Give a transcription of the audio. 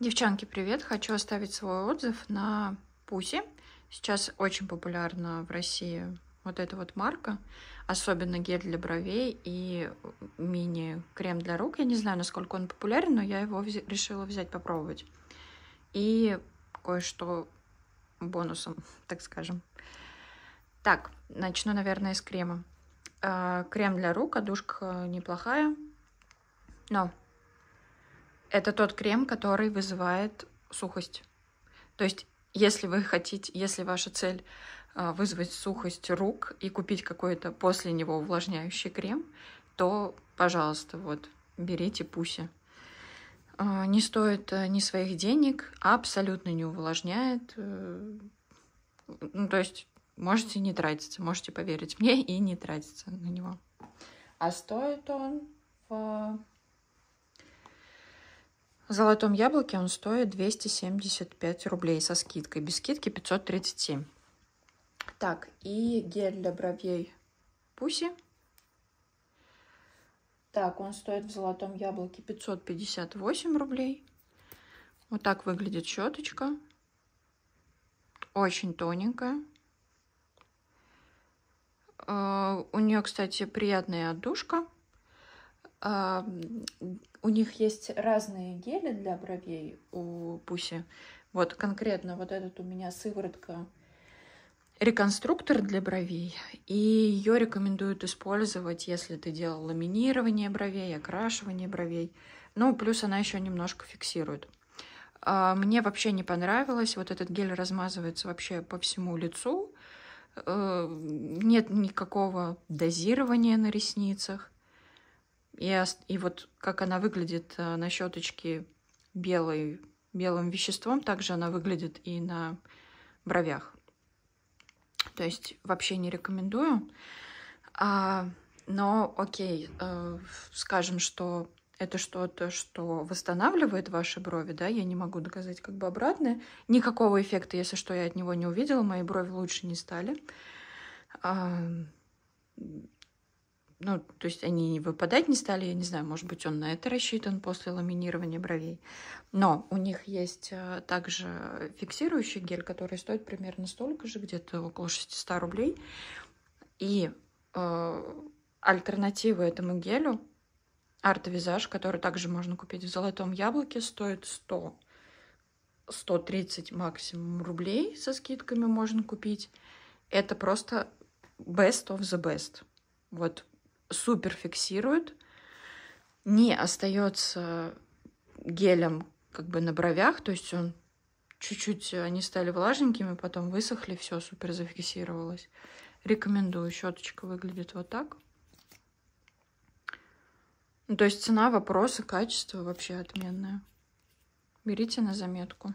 Девчонки, привет! Хочу оставить свой отзыв на Пуси. Сейчас очень популярна в России вот эта вот марка, особенно гель для бровей и мини-крем для рук. Я не знаю, насколько он популярен, но я его вз... решила взять попробовать. И кое-что бонусом, так скажем. Так, начну, наверное, с крема. А, крем для рук, одушка неплохая, но это тот крем, который вызывает сухость. То есть, если вы хотите, если ваша цель а, вызвать сухость рук и купить какой-то после него увлажняющий крем, то, пожалуйста, вот, берите пуси. А, не стоит э, ни своих денег, абсолютно не увлажняет. Э, ну, то есть можете не тратиться, можете поверить мне и не тратиться на него. А стоит он в в золотом яблоке он стоит 275 рублей со скидкой. Без скидки 537. Так, и гель для бровей Пуси. Так, он стоит в золотом яблоке 558 рублей. Вот так выглядит щеточка. Очень тоненькая. Uh, у нее, кстати, приятная отдушка. Uh, у них есть разные гели для бровей у Пуси. Вот конкретно вот этот у меня сыворотка реконструктор для бровей. И ее рекомендуют использовать, если ты делал ламинирование бровей, окрашивание бровей. Ну, плюс она еще немножко фиксирует. А, мне вообще не понравилось. Вот этот гель размазывается вообще по всему лицу. Э, нет никакого дозирования на ресницах. И, и вот как она выглядит э, на щеточке белой, белым веществом, также она выглядит и на бровях. То есть вообще не рекомендую. А, но окей, э, скажем, что это что-то, что восстанавливает ваши брови, да, я не могу доказать как бы обратное. Никакого эффекта, если что, я от него не увидела, мои брови лучше не стали. А, ну, то есть они выпадать не стали, я не знаю, может быть, он на это рассчитан после ламинирования бровей. Но у них есть э, также фиксирующий гель, который стоит примерно столько же, где-то около 600 рублей. И э, альтернатива этому гелю Артовизаж, который также можно купить в Золотом Яблоке, стоит 100 130 максимум рублей со скидками можно купить. Это просто best of the best. Вот супер фиксирует, не остается гелем как бы на бровях, то есть он чуть-чуть, они стали влажненькими, потом высохли, все супер зафиксировалось. Рекомендую. Щеточка выглядит вот так. Ну, то есть цена, вопросы, качество вообще отменное. Берите на заметку.